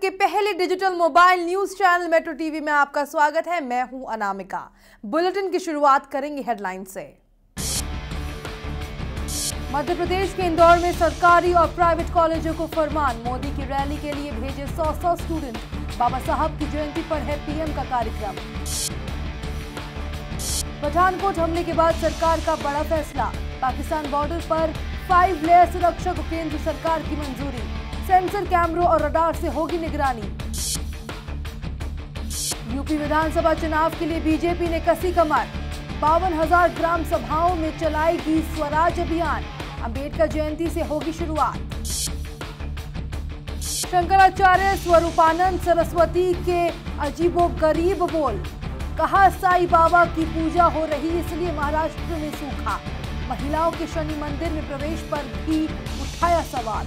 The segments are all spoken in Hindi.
के पहले digital mobile news channel metro TV में आपका स्वागत है। मैं हूँ अनामिका। बुलेटिन की शुरुआत करेंगे हेडलाइन से। मध्य प्रदेश के इंदौर में सरकारी और प्राइवेट कॉलेजों को फरमान। मोदी की रैली के लिए भेजे 100-100 स्टूडेंट। बाबा साहब की जयंती पर है पीएम का कार्यक्रम। पठानकोट हमले के बाद सरकार का बड़ा फैसला। पाकिस्तान बॉर्डर पर फाइव लेयर सुरक्षा को केंद्र सरकार की मंजूरी। सेंसर कैमरों और रडार से होगी निगरानी। यूपी विधानसभा चुनाव के लिए बीजेपी ने कसी कमर। बावन हज़ार ग्राम सभाओं में चलाएगी स्वराज अभियान। अंबेडकर जयंती से होगी शुरुआत। शंकराचार्य स्वरूपानंद सरस्वती के अजीबो गरीब बोल। कहा, साई बाबा की पूजा हो रही, इसलिए महाराष्ट्र में सूखा। महिलाओं के शनि मंदिर में प्रवेश पर भी उठाया सवाल।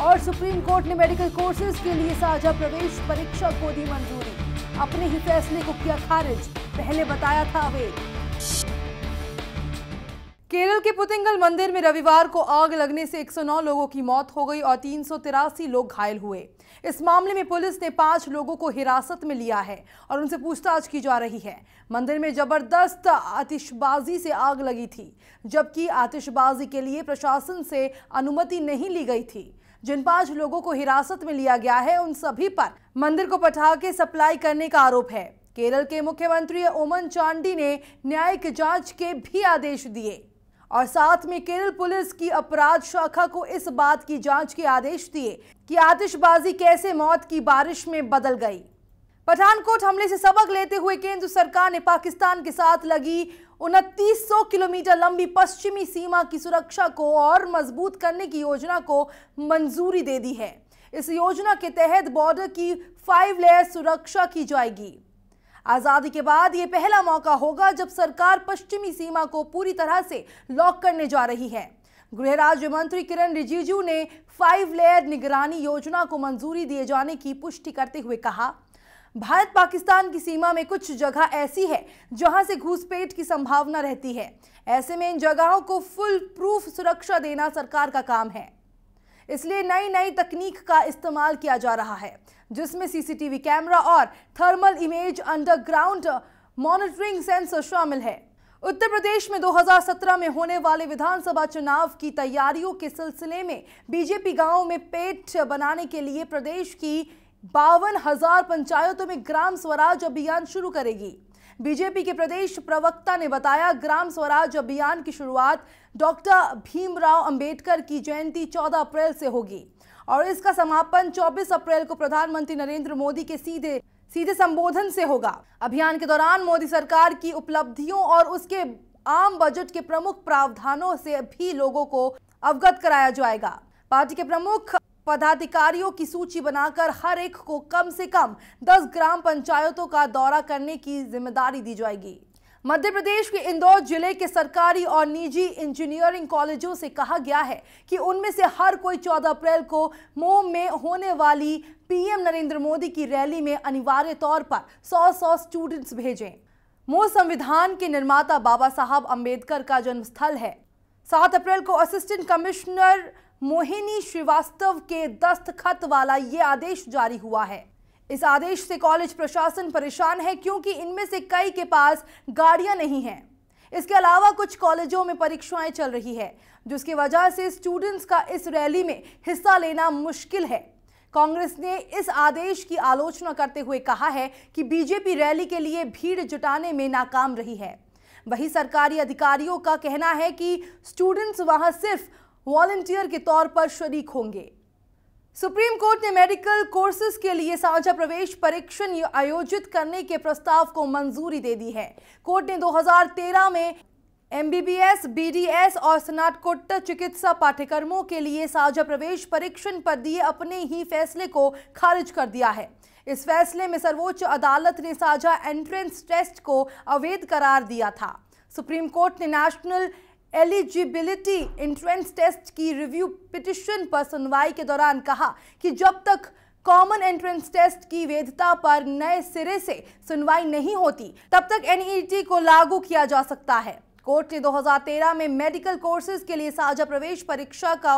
और सुप्रीम कोर्ट ने मेडिकल कोर्सेज के लिए साझा प्रवेश परीक्षा को दी मंजूरी। अपने ही फैसले को किया खारिज, पहले बताया था अवैध केरल के पुतिंगल मंदिर में रविवार को आग लगने से 109 लोगों की मौत हो गई और तीन लोग घायल हुए। इस मामले में पुलिस ने पाँच लोगों को हिरासत में लिया है और उनसे पूछताछ की जा रही है। मंदिर में ज़बरदस्त आतिशबाजी से आग लगी थी, जबकि आतिशबाजी के लिए प्रशासन से अनुमति नहीं ली गई थी। जिन पाँच लोगों को हिरासत में लिया गया है, उन सभी पर मंदिर को पटाखे सप्लाई करने का आरोप है। केरल के मुख्यमंत्री ओमन चांडी ने न्यायिक जाँच के भी आदेश दिए और साथ में केरल पुलिस की अपराध शाखा को इस बात की जाँच के आदेश दिए कि आतिशबाजी कैसे मौत की बारिश में बदल गई। पठानकोट हमले से सबक लेते हुए केंद्र सरकार ने पाकिस्तान के साथ लगी उनतीस किलोमीटर लंबी पश्चिमी सीमा की सुरक्षा को और मज़बूत करने की योजना को मंजूरी दे दी है। इस योजना के तहत बॉर्डर की फाइव लेयर सुरक्षा की जाएगी। आज़ादी के बाद यह पहला मौका होगा जब सरकार पश्चिमी सीमा को पूरी तरह से लॉक करने जा रही है। गृह राज्य मंत्री किरण रिजिजू ने फाइव लेयर निगरानी योजना को मंजूरी दिए जाने की पुष्टि करते हुए कहा। भारत पाकिस्तान की सीमा में कुछ जगह ऐसी है जहाँ से घुसपैठ की संभावना रहती है। ऐसे में इन जगहों को फुल प्रूफ सुरक्षा देना सरकार का काम है। इसलिए नई नई तकनीक का इस्तेमाल किया जा रहा है, जिसमें सीसीटीवी कैमरा और thermal image underground monitoring sensor शामिल है। उत्तर प्रदेश में 2017 में होने वाले विधानसभा चुनाव की तैयारियों के सिलसिले में बीजेपी गाँवों में पेट बनाने के लिए प्रदेश की बावन हज़ार पंचायतों में ग्राम स्वराज अभियान शुरू करेगी। बीजेपी के प्रदेश प्रवक्ता ने बताया, ग्राम स्वराज अभियान की शुरुआत डॉक्टर भीमराव अंबेडकर की जयंती 14 अप्रैल से होगी और इसका समापन 24 अप्रैल को प्रधानमंत्री नरेंद्र मोदी के सीधे सीधे संबोधन से होगा। अभियान के दौरान मोदी सरकार की उपलब्धियों और उसके आम बजट के प्रमुख प्रावधानों से भी लोगों को अवगत कराया जाएगा। पार्टी के प्रमुख पदाधिकारियों की सूची बनाकर हर एक को कम से कम 10 ग्राम पंचायतों का दौरा करने की ज़िम्मेदारी दी जाएगी। मध्य प्रदेश के इंदौर ज़िले के सरकारी और निजी इंजीनियरिंग कॉलेजों से कहा गया है कि उनमें से हर कोई 14 अप्रैल को मोम में होने वाली पीएम नरेंद्र मोदी की रैली में अनिवार्य तौर पर 100-100 स्टूडेंट्स भेजें। मोह संविधान के निर्माता बाबा साहब अंबेडकर का जन्मस्थल है। सात अप्रैल को असिस्टेंट कमिश्नर मोहिनी श्रीवास्तव के दस्तखत वाला ये आदेश जारी हुआ है। इस आदेश से कॉलेज प्रशासन परेशान है क्योंकि इनमें से कई के पास गाड़ियाँ नहीं हैं। इसके अलावा कुछ कॉलेजों में परीक्षाएँ चल रही है, जिसकी वजह से स्टूडेंट्स का इस रैली में हिस्सा लेना मुश्किल है। कांग्रेस ने इस आदेश की आलोचना करते हुए कहा है कि बीजेपी रैली के लिए भीड़ जुटाने में नाकाम रही है। वही सरकारी अधिकारियों का कहना है कि स्टूडेंट्स वहाँ सिर्फ़ वॉलंटियर के तौर पर शरीक होंगे। सुप्रीम कोर्ट ने मेडिकल कोर्सेज के लिए साझा प्रवेश परीक्षण आयोजित करने के प्रस्ताव को मंजूरी दे दी है। कोर्ट ने 2013 में एमबीबीएस, बीडीएस और स्नातकोत्तर चिकित्सा पाठ्यक्रमों के लिए साझा प्रवेश परीक्षण पर दिए अपने ही फैसले को खारिज कर दिया है। इस फैसले में सर्वोच्च अदालत ने साझा एंट्रेंस टेस्ट को अवैध करार दिया था। सुप्रीम कोर्ट ने नेशनल एलिजिबिलिटी एंट्रेंस टेस्ट की रिव्यू पिटिशन पर सुनवाई के दौरान कहा कि जब तक कॉमन एंट्रेंस टेस्ट की वैधता पर नए सिरे से सुनवाई नहीं होती, तब तक एनईटी को लागू किया जा सकता है। कोर्ट ने 2013 में मेडिकल कोर्सेज के लिए साझा प्रवेश परीक्षा का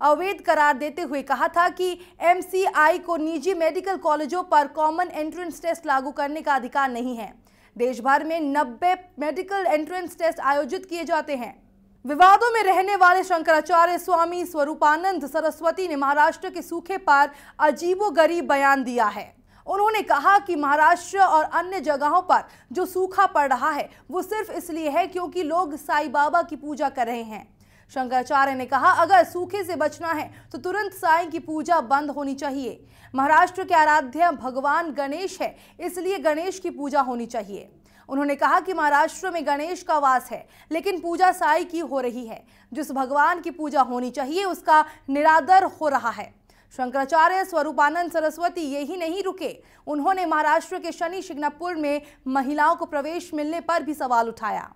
अवैध करार देते हुए कहा था कि एमसीआई को निजी मेडिकल कॉलेजों पर कॉमन एंट्रेंस टेस्ट लागू करने का अधिकार नहीं है। देश भर में 90 मेडिकल एंट्रेंस टेस्ट आयोजित किए जाते हैं। विवादों में रहने वाले शंकराचार्य स्वामी स्वरूपानंद सरस्वती ने महाराष्ट्र के सूखे पर अजीबो गरीब बयान दिया है। उन्होंने कहा कि महाराष्ट्र और अन्य जगहों पर जो सूखा पड़ रहा है, वो सिर्फ़ इसलिए है क्योंकि लोग साईं बाबा की पूजा कर रहे हैं। शंकराचार्य ने कहा, अगर सूखे से बचना है तो तुरंत साईं की पूजा बंद होनी चाहिए। महाराष्ट्र के आराध्य भगवान गणेश है, इसलिए गणेश की पूजा होनी चाहिए। उन्होंने कहा कि महाराष्ट्र में गणेश का वास है, लेकिन पूजा साई की हो रही है। जिस भगवान की पूजा होनी चाहिए, उसका निरादर हो रहा है। शंकराचार्य स्वरूपानंद सरस्वती यही नहीं रुके। उन्होंने महाराष्ट्र के शनि शिग्नापुर में महिलाओं को प्रवेश मिलने पर भी सवाल उठाया।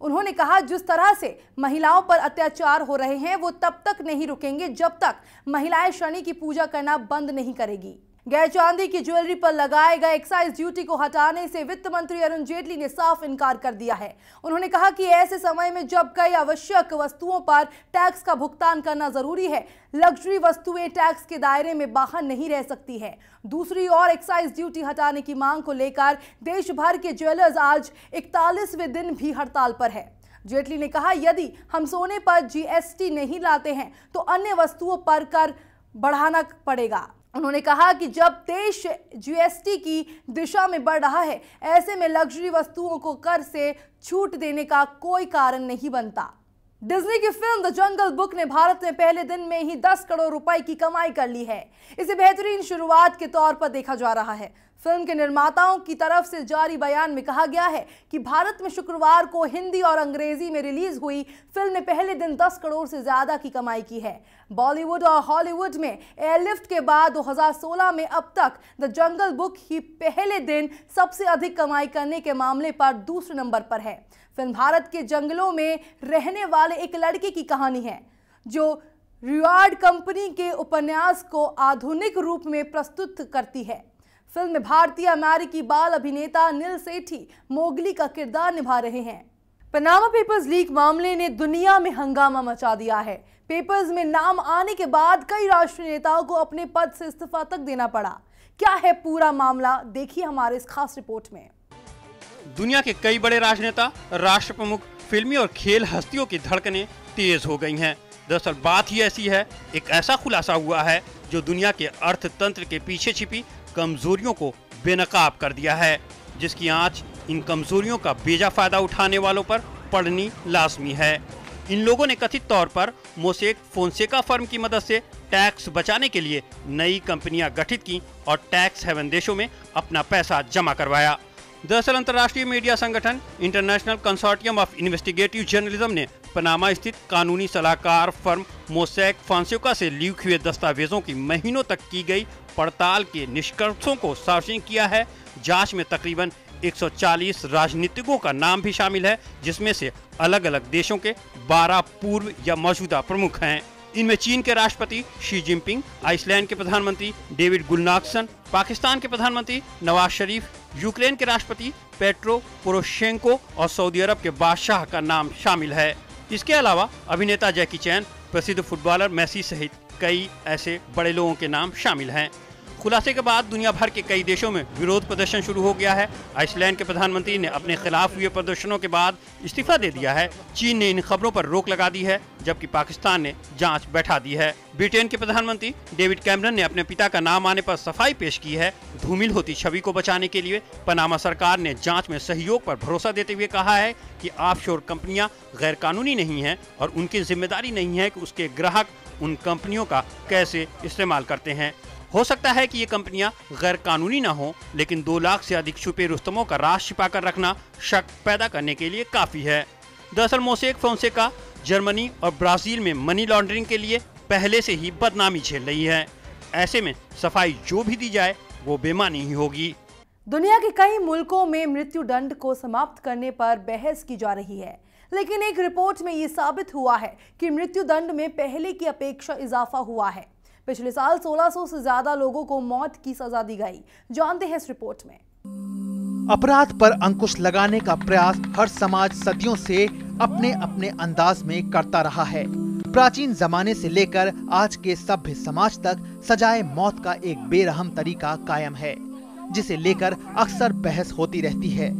उन्होंने कहा, जिस तरह से महिलाओं पर अत्याचार हो रहे हैं, वो तब तक नहीं रुकेंगे जब तक महिलाएँ शनि की पूजा करना बंद नहीं करेगी। गैर चांदी की ज्वेलरी पर लगाए गए एक्साइज ड्यूटी को हटाने से वित्त मंत्री अरुण जेटली ने साफ़ इनकार कर दिया है। उन्होंने कहा कि ऐसे समय में जब कई आवश्यक वस्तुओं पर टैक्स का भुगतान करना ज़रूरी है लग्जरी वस्तुएँ टैक्स के दायरे में बाहर नहीं रह सकती है। दूसरी ओर एक्साइज ड्यूटी हटाने की मांग को लेकर देश भर के ज्वेलर्स आज इकतालीसवें दिन भी हड़ताल पर है। जेटली ने कहा, यदि हम सोने पर जीएसटी नहीं लाते हैं तो अन्य वस्तुओं पर कर बढ़ाना पड़ेगा। उन्होंने कहा कि जब देश जीएसटी की दिशा में बढ़ रहा है, ऐसे में लग्जरी वस्तुओं को कर से छूट देने का कोई कारण नहीं बनता। डिज्नी की फ़िल्म द जंगल बुक ने भारत में पहले दिन में ही 10 करोड़ रुपए की कमाई कर ली है। इसे बेहतरीन शुरुआत के तौर पर देखा जा रहा है। फ़िल्म के निर्माताओं की तरफ़ से जारी बयान में कहा गया है कि भारत में शुक्रवार को हिंदी और अंग्रेज़ी में रिलीज़ हुई फ़िल्म ने पहले दिन 10 करोड़ से ज़्यादा की कमाई की है। बॉलीवुड और हॉलीवुड में एयरलिफ्ट के बाद 2016 में अब तक द जंगल बुक ही पहले दिन सबसे अधिक कमाई करने के मामले पर दूसरे नंबर पर है। फ़िल्म भारत के जंगलों में रहने वाले एक लड़के की कहानी है, जो रिवार्ड कंपनी के उपन्यास को आधुनिक रूप में प्रस्तुत करती है। फ़िल्म में भारतीय अमेरिकी बाल अभिनेता नील सेठी मोगली का किरदार निभा रहे हैं। पनामा पेपर्स लीक मामले ने दुनिया में हंगामा मचा दिया है। पेपर्स में नाम आने के बाद कई राष्ट्रीय नेताओं को अपने पद से इस्तीफा तक देना पड़ा। क्या है पूरा मामला? देखिए हमारे इस खास रिपोर्ट में। दुनिया के कई बड़े राजनेता राष्ट्र प्रमुख फिल्मी और खेल हस्तियों की धड़कने तेज हो गई हैं। दरअसल बात ही ऐसी है, एक ऐसा खुलासा हुआ है, जो दुनिया के अर्थतंत्र के पीछे छिपी कमजोरियों को बेनकाब कर दिया है, जिसकी आँच इन कमजोरियों का बेजा फ़ायदा उठाने वालों पर पड़नी लाजमी है। इन लोगों ने कथित तौर पर मोसेक फोनसेका फर्म की मदद से टैक्स बचाने के लिए नई कंपनियाँ गठित की और टैक्स हेवन देशों में अपना पैसा जमा करवाया। दरअसल अंतर्राष्ट्रीय मीडिया संगठन international consortium of investigative journalism ने पनामा स्थित कानूनी सलाहकार फर्म मोसेक फांसियोका से लीक हुए दस्तावेजों की महीनों तक की गई पड़ताल के निष्कर्षों को सार्वजनिक किया है। जाँच में तकरीबन 140 राजनीतिकों का नाम भी शामिल है, जिसमें से अलग अलग देशों के 12 पूर्व या मौजूदा प्रमुख हैं। इनमें चीन के राष्ट्रपति शी जिनपिंग आइसलैंड के प्रधानमंत्री डेविड गुलनाक्सन पाकिस्तान के प्रधानमंत्री नवाज़ शरीफ, यूक्रेन के राष्ट्रपति पेट्रो पोरोशेंको और सऊदी अरब के बादशाह का नाम शामिल है। इसके अलावा अभिनेता जैकी चैन, प्रसिद्ध फुटबॉलर मैसी सहित कई ऐसे बड़े लोगों के नाम शामिल हैं। खुलासे के बाद दुनिया भर के कई देशों में विरोध प्रदर्शन शुरू हो गया है। आइसलैंड के प्रधानमंत्री ने अपने खिलाफ हुए प्रदर्शनों के बाद इस्तीफा दे दिया है। चीन ने इन खबरों पर रोक लगा दी है, जबकि पाकिस्तान ने जाँच बैठा दी है। ब्रिटेन के प्रधानमंत्री डेविड कैमरन ने अपने पिता का नाम आने पर सफ़ाई पेश की है। धूमिल होती छवि को बचाने के लिए पनामा सरकार ने जाँच में सहयोग पर भरोसा देते हुए कहा है कि ऑफशोर कंपनियाँ गैर कानूनी नहीं हैं और उनकी ज़िम्मेदारी नहीं है कि उसके ग्राहक उन कंपनियों का कैसे इस्तेमाल करते हैं। हो सकता है कि ये कंपनियाँ गैर कानूनी ना हो, लेकिन दो लाख से अधिक छुपे रुस्तमों का राश छिपा कर रखना शक पैदा करने के लिए काफ़ी है। दरअसल मोसेक फोन्सेका जर्मनी और ब्राज़ील में मनी लॉन्ड्रिंग के लिए पहले से ही बदनामी झेल रही है। ऐसे में सफ़ाई जो भी दी जाए, वो बेमानी ही होगी। दुनिया के कई मुल्कों में मृत्यु दंड को समाप्त करने पर बहस की जा रही है, लेकिन एक रिपोर्ट में ये साबित हुआ है कि मृत्यु दंड में पहले की अपेक्षा इजाफा हुआ है। पिछले साल 1600 से ज़्यादा लोगों को मौत की सजा दी गई। जानते हैं इस रिपोर्ट में। अपराध पर अंकुश लगाने का प्रयास हर समाज सदियों से अपने अपने अंदाज में करता रहा है। प्राचीन जमाने से लेकर आज के सभ्य समाज तक सजाए मौत का एक बेरहम तरीका कायम है, जिसे लेकर अक्सर बहस होती रहती है।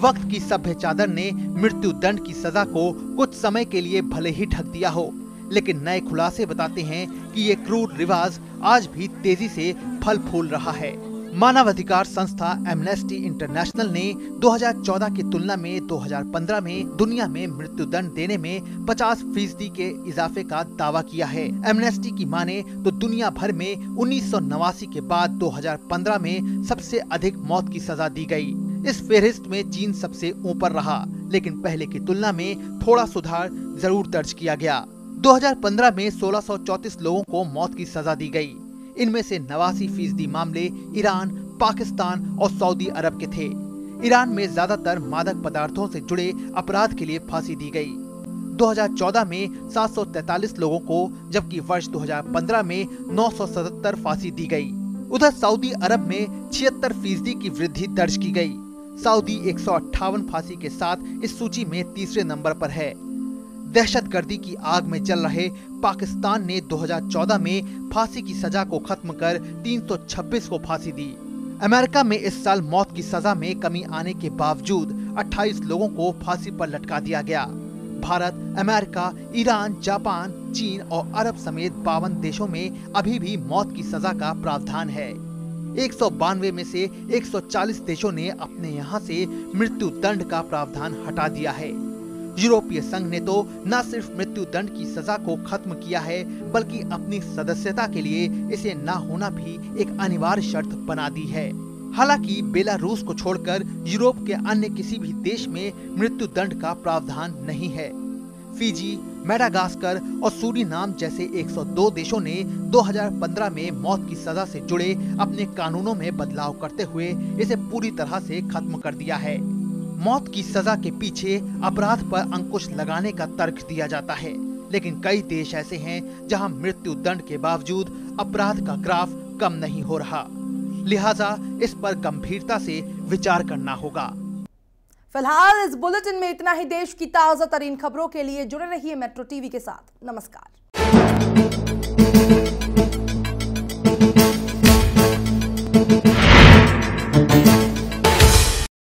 वक्त की सभ्य चादर ने मृत्यु दंड की सजा को कुछ समय के लिए भले ही ढक दिया हो लेकिन नए खुलासे बताते हैं कि ये क्रूर रिवाज आज भी तेज़ी से फल फूल रहा है। मानवाधिकार संस्था एमनेस्टी इंटरनेशनल ने 2014 की तुलना में 2015 में दुनिया में मृत्यु दंड देने में 50 फ़ीसदी के इजाफे का दावा किया है। एमनेस्टी की माने तो दुनिया भर में उन्नीस सौ नवासी के बाद 2015 में सबसे अधिक मौत की सजा दी गई। इस फेहरिस्त में चीन सबसे ऊपर रहा, लेकिन पहले की तुलना में थोड़ा सुधार ज़रूर दर्ज किया गया। 2015 में 1634 लोगों को मौत की सजा दी गई। इनमें से नवासी फ़ीसदी मामले ईरान, पाकिस्तान और सऊदी अरब के थे। ईरान में ज़्यादातर मादक पदार्थों से जुड़े अपराध के लिए फांसी दी गई। 2014 में 743 लोगों को, जबकि वर्ष 2015 में 977 फांसी दी गई। उधर सऊदी अरब में छिहत्तर फ़ीसदी की वृद्धि दर्ज की गई। सऊदी एक सौ अट्ठावन फांसी के साथ इस सूची में तीसरे नंबर पर है। दहशतगर्दी की आग में जल रहे पाकिस्तान ने 2014 में फांसी की सजा को खत्म कर 326 को फांसी दी। अमेरिका में इस साल मौत की सजा में कमी आने के बावजूद 28 लोगों को फांसी पर लटका दिया गया। भारत, अमेरिका, ईरान, जापान, चीन और अरब समेत बावन देशों में अभी भी मौत की सजा का प्रावधान है। एक सौ बानवे में से 140 देशों ने अपने यहाँ से मृत्यु दंड का प्रावधान हटा दिया है। यूरोपीय संघ ने तो न सिर्फ़ मृत्यु दंड की सजा को खत्म किया है, बल्कि अपनी सदस्यता के लिए इसे न होना भी एक अनिवार्य शर्त बना दी है। हालाँकि बेलारूस को छोड़कर यूरोप के अन्य किसी भी देश में मृत्यु दंड का प्रावधान नहीं है। फिजी, मेडागास्कर और सूरीनाम जैसे 102 देशों ने 2015 में मौत की सजा से जुड़े अपने कानूनों में बदलाव करते हुए इसे पूरी तरह से खत्म कर दिया है। मौत की सजा के पीछे अपराध पर अंकुश लगाने का तर्क दिया जाता है। लेकिन कई देश ऐसे हैं जहाँ मृत्यु दंड के बावजूद अपराध का ग्राफ कम नहीं हो रहा। लिहाजा इस पर गंभीरता से विचार करना होगा। फ़िलहाल इस बुलेटिन में इतना ही। देश की ताज़ा तरीन खबरों के लिए जुड़े रहिए मेट्रो टीवी के साथ। नमस्कार।